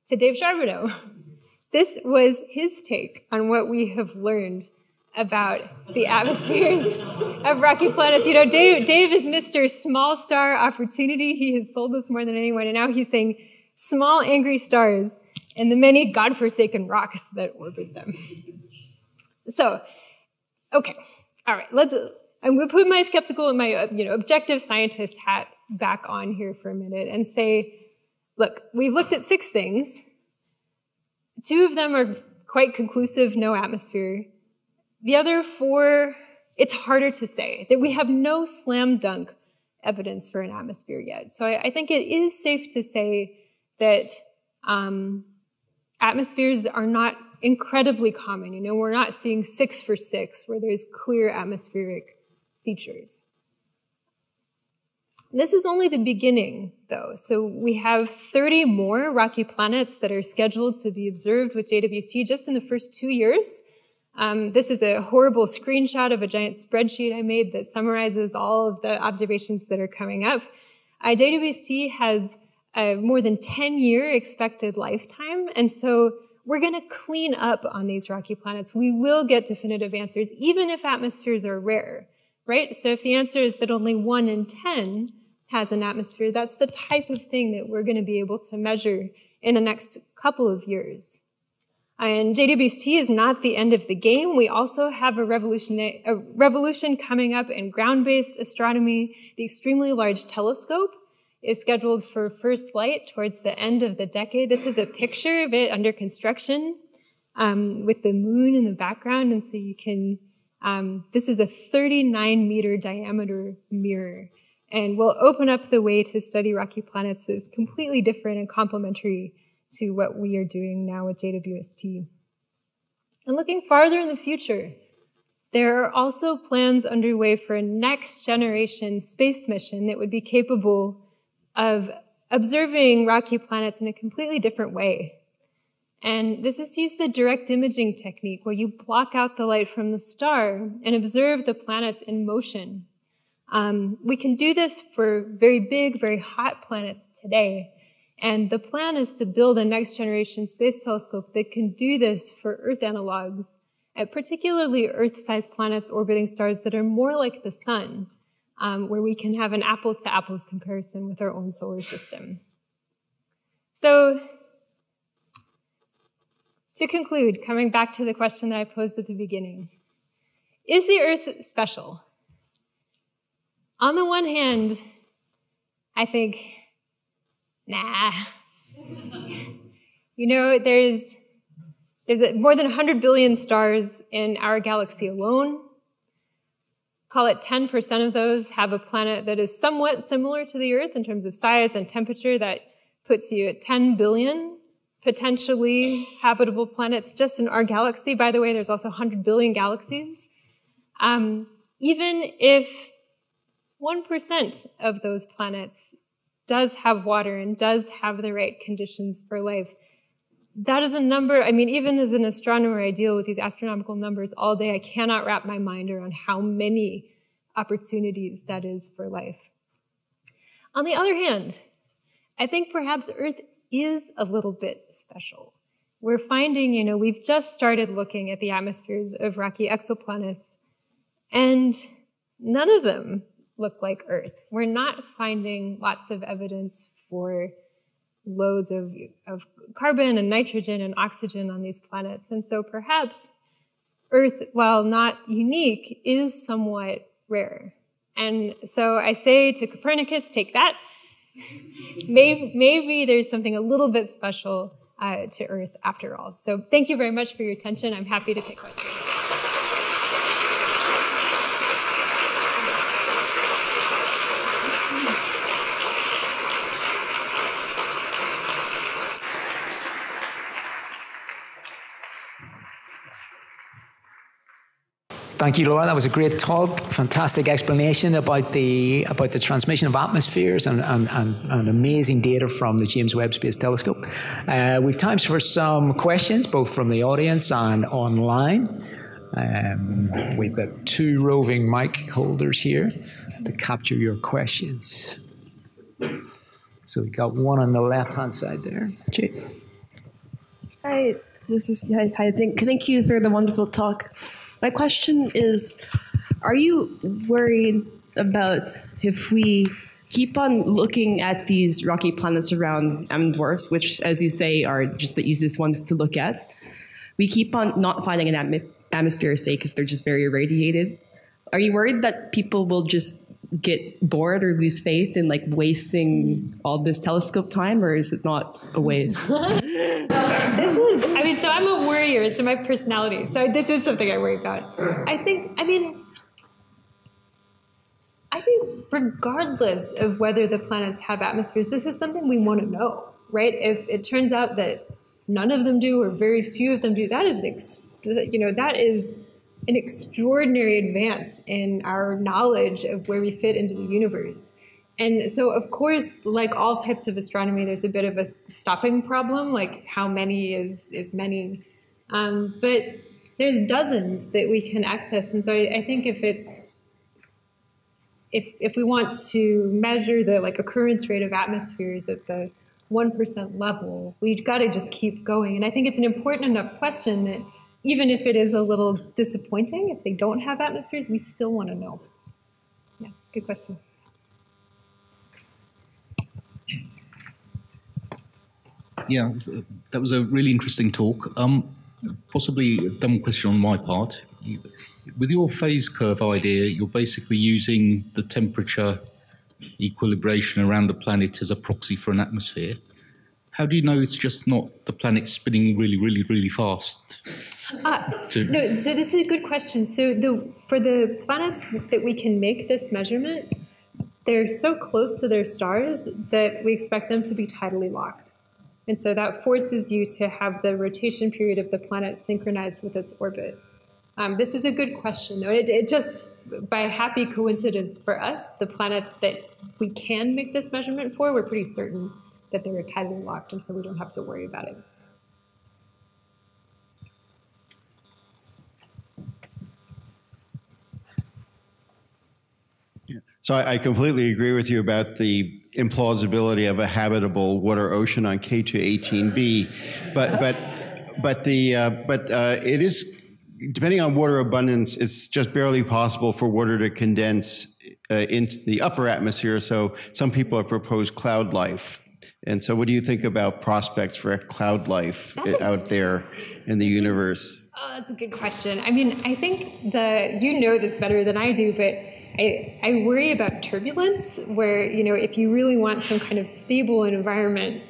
to Dave Charbonneau. This was his take on what we have learned about the atmospheres of rocky planets. You know, Dave, Dave is Mr. Small Star Opportunity. He has sold us more than anyone, and now he's saying small angry stars and the many godforsaken rocks that orbit them. so, okay, all right, let's. I'm going to put my skeptical and my you know objective scientist hat back on here for a minute and say, look, we've looked at six things Two of them are quite conclusive, no atmosphere. The other four, it's harder to say. That we have no slam dunk evidence for an atmosphere yet. So I, I think it is safe to say that um, atmospheres are not incredibly common. You know, we're not seeing six for six where there's clear atmospheric features. This is only the beginning, though. So we have 30 more rocky planets that are scheduled to be observed with JWST just in the first two years. Um, this is a horrible screenshot of a giant spreadsheet I made that summarizes all of the observations that are coming up. Uh, JWST has a more than 10 year expected lifetime, and so we're going to clean up on these rocky planets. We will get definitive answers, even if atmospheres are rare, right? So if the answer is that only one in 10 has an atmosphere, that's the type of thing that we're going to be able to measure in the next couple of years. And JWST is not the end of the game. We also have a revolution, a revolution coming up in ground-based astronomy. The Extremely Large Telescope is scheduled for first light towards the end of the decade. This is a picture of it under construction um, with the moon in the background. And so you can, um, this is a 39 meter diameter mirror and will open up the way to study rocky planets that is completely different and complementary to what we are doing now with JWST. And looking farther in the future, there are also plans underway for a next generation space mission that would be capable of observing rocky planets in a completely different way. And this is used the direct imaging technique where you block out the light from the star and observe the planets in motion um, we can do this for very big, very hot planets today. And the plan is to build a next generation space telescope that can do this for Earth analogs at particularly Earth-sized planets orbiting stars that are more like the sun, um, where we can have an apples to apples comparison with our own solar system. So to conclude, coming back to the question that I posed at the beginning, is the Earth special? on the one hand, I think, nah. you know, there's there's more than 100 billion stars in our galaxy alone. Call it 10% of those have a planet that is somewhat similar to the Earth in terms of size and temperature. That puts you at 10 billion potentially habitable planets just in our galaxy. By the way, there's also 100 billion galaxies. Um, even if 1% of those planets does have water and does have the right conditions for life, that is a number, I mean, even as an astronomer, I deal with these astronomical numbers all day. I cannot wrap my mind around how many opportunities that is for life. On the other hand, I think perhaps Earth is a little bit special. We're finding, you know, we've just started looking at the atmospheres of rocky exoplanets, and none of them look like Earth. We're not finding lots of evidence for loads of, of carbon and nitrogen and oxygen on these planets. And so perhaps Earth, while not unique, is somewhat rare. And so I say to Copernicus, take that. maybe, maybe there's something a little bit special uh, to Earth after all. So thank you very much for your attention. I'm happy to take questions. Thank you, Laura. That was a great talk. Fantastic explanation about the about the transmission of atmospheres and, and, and, and amazing data from the James Webb Space Telescope. Uh, we've time for some questions, both from the audience and online. Um, we've got two roving mic holders here to capture your questions. So we got one on the left hand side there. Jay. Hi, this is hi. hi thank, thank you for the wonderful talk. My question is Are you worried about if we keep on looking at these rocky planets around M dwarfs, which, as you say, are just the easiest ones to look at? We keep on not finding an atm- atmosphere, say, because they're just very irradiated. Are you worried that people will just get bored or lose faith in like wasting all this telescope time, or is it not a waste? this is, I mean, so I'm a worrier. It's in my personality. So this is something I worry about. I think, I mean, I think regardless of whether the planets have atmospheres, this is something we want to know, right? If it turns out that none of them do or very few of them do, that is an, ex- you know, that is an extraordinary advance in our knowledge of where we fit into the universe. And so, of course, like all types of astronomy, there's a bit of a stopping problem, like how many is, is many. Um, but there's dozens that we can access. And so I, I think if it's, if, if we want to measure the like occurrence rate of atmospheres at the 1% level, we've got to just keep going. And I think it's an important enough question that even if it is a little disappointing, if they don't have atmospheres, we still want to know. Yeah, good question. Yeah, that was a really interesting talk. Um, possibly a dumb question on my part. You, with your phase curve idea, you're basically using the temperature equilibration around the planet as a proxy for an atmosphere. How do you know it's just not the planet spinning really, really, really fast? Uh, no, so this is a good question. So the for the planets that we can make this measurement, they're so close to their stars that we expect them to be tidally locked. And so that forces you to have the rotation period of the planet synchronized with its orbit. Um, this is a good question, though. It, it just, by a happy coincidence for us, the planets that we can make this measurement for, we're pretty certain that they're tidally locked, and so we don't have to worry about it. So I, completely agree with you about the implausibility of a habitable water ocean on K2-18b, but but but the uh, but uh, it is depending on water abundance, it's just barely possible for water to condense uh, into the upper atmosphere. So some people have proposed cloud life. And so, what do you think about prospects for cloud life out there in the universe? Oh, that's a good question. I mean, I think the you know this better than I do, but I, I worry about turbulence, where, you know, if you really want some kind of stable environment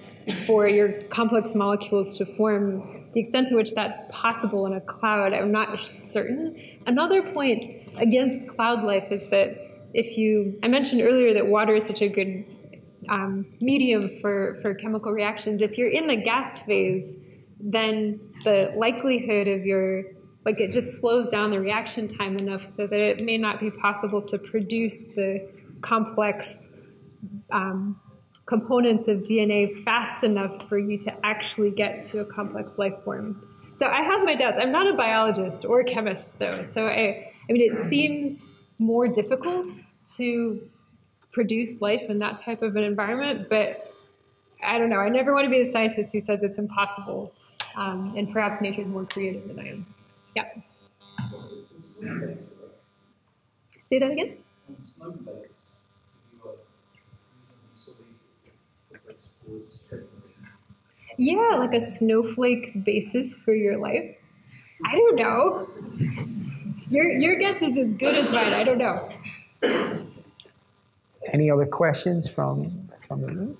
for your complex molecules to form. The extent to which that's possible in a cloud, I'm not certain. Another point against cloud life is that if you, I mentioned earlier that water is such a good um, medium for, for chemical reactions. If you're in the gas phase, then the likelihood of your like it just slows down the reaction time enough so that it may not be possible to produce the complex um, components of DNA fast enough for you to actually get to a complex life form. So I have my doubts. I'm not a biologist or a chemist, though. So I, I mean, it seems more difficult to produce life in that type of an environment, but I don't know. I never want to be the scientist who says it's impossible. Um, and perhaps nature is more creative than I am. Yeah. Say that again? Yeah, like a snowflake basis for your life. I don't know. Your your guess is as good as mine. I don't know. Any other questions from from the room?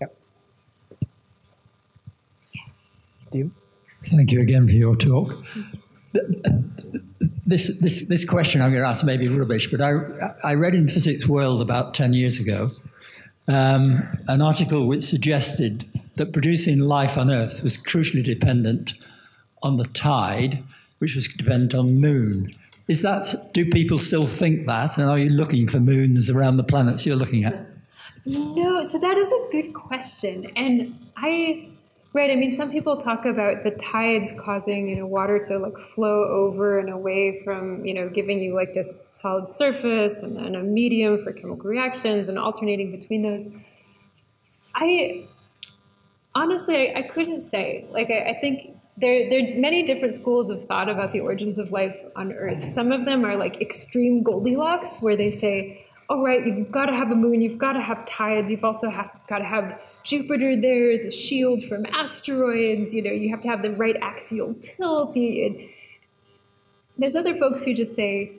Yeah. Do you? Thank you again for your talk. This, this, this question I'm going to ask may be rubbish, but I, I read in Physics World about 10 years ago um, an article which suggested that producing life on Earth was crucially dependent on the tide, which was dependent on moon. Is that, do people still think that? And are you looking for moons around the planets you're looking at? No, so that is a good question. And I Right. I mean, some people talk about the tides causing, you know, water to like flow over and away from, you know, giving you like this solid surface and then a medium for chemical reactions and alternating between those. I honestly, I, I couldn't say. Like, I, I think there, there are many different schools of thought about the origins of life on Earth. Some of them are like extreme Goldilocks, where they say, "Oh, right, you've got to have a moon, you've got to have tides, you've also have, got to have Jupiter there as a shield from asteroids. You know, you have to have the right axial tilt. You, there's other folks who just say,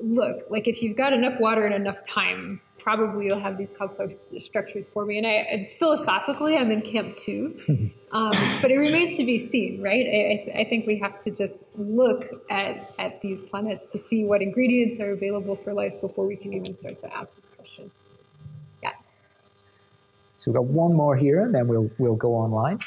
look, like if you've got enough water and enough time, probably you'll have these complex structures forming. And I, it's philosophically, I'm in camp two, um, but it remains to be seen, right? I, I, think we have to just look at, at these planets to see what ingredients are available for life before we can even start to ask this question. Yeah. So we've got one more here, and then we'll we'll go online.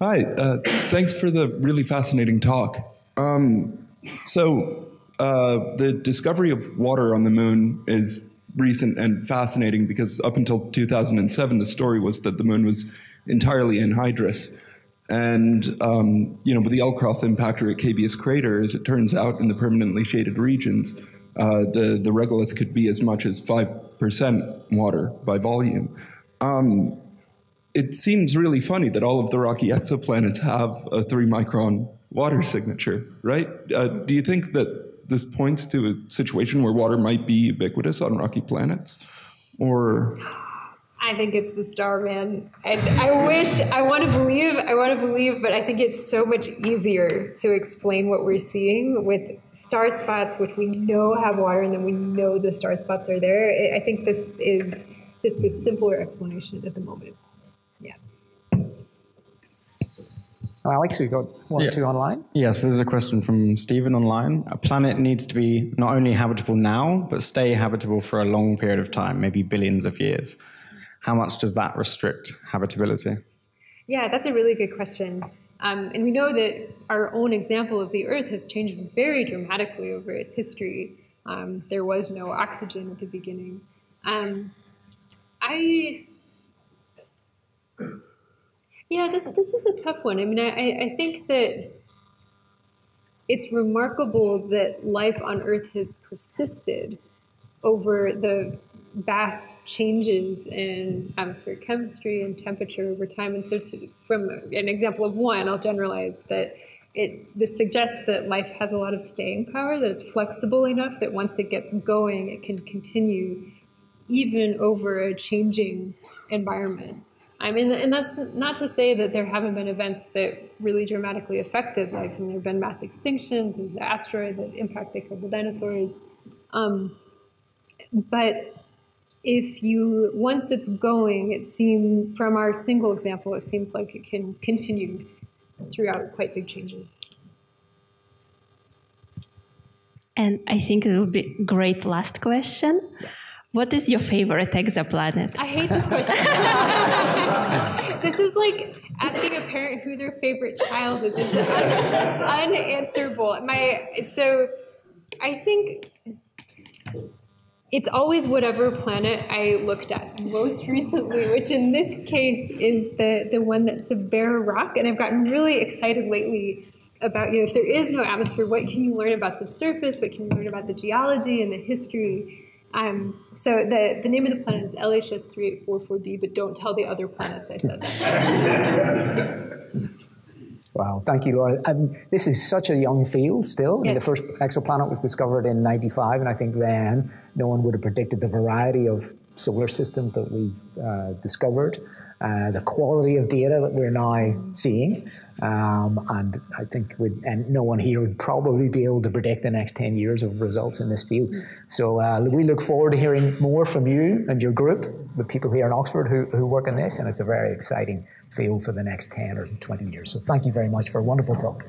Hi, uh, thanks for the really fascinating talk. Um, so uh, the discovery of water on the moon is recent and fascinating because up until 2007, the story was that the moon was entirely anhydrous. And um, you know, with the LCROSS impactor at Cabeus crater, as it turns out, in the permanently shaded regions, uh, the the regolith could be as much as five percent water by volume. Um, it seems really funny that all of the rocky exoplanets have a three micron water signature, right? Uh, do you think that this points to a situation where water might be ubiquitous on rocky planets, or? I think it's the star man. And I wish, I want to believe, I want to believe, but I think it's so much easier to explain what we're seeing with star spots, which we know have water and then we know the star spots are there. I think this is just the simpler explanation at the moment. Alex, we got one yeah. or two online. Yes, this is a question from Stephen online. A planet needs to be not only habitable now, but stay habitable for a long period of time, maybe billions of years how much does that restrict habitability? Yeah, that's a really good question. Um, and we know that our own example of the Earth has changed very dramatically over its history. Um, there was no oxygen at the beginning. Um, I, yeah, this this is a tough one. I mean, I, I think that it's remarkable that life on Earth has persisted over the vast changes in atmospheric chemistry and temperature over time. And so, from an example of one, I'll generalize that it this suggests that life has a lot of staying power, that it's flexible enough that once it gets going, it can continue even over a changing environment. I mean, and that's not to say that there haven't been events that really dramatically affected life. I mean, there have been mass extinctions. There's the asteroid that impacted the dinosaurs. Um, but if you once it's going, it seems from our single example, it seems like it can continue throughout quite big changes. And I think it would be great last question. What is your favorite exoplanet? I hate this question. this is like asking a parent who their favorite child is. It's un- unanswerable. My so I think it's always whatever planet I looked at most recently, which in this case is the the one that's a bare rock. And I've gotten really excited lately about you know if there is no atmosphere, what can you learn about the surface? What can you learn about the geology and the history? Um, so the, the name of the planet is LHS 3844b, but don't tell the other planets I said that. Wow, thank you, Laura. Um, this is such a young field still. Yes. the first exoplanet was discovered in 95, and I think then no one would have predicted the variety of solar systems that we've uh, discovered, uh, the quality of data that we're now seeing. Um, and I think and no one here would probably be able to predict the next 10 years of results in this field. So uh, we look forward to hearing more from you and your group, the people here in Oxford who, who work in this, and it's a very exciting field for the next 10 or 20 years. So thank you very much for a wonderful talk.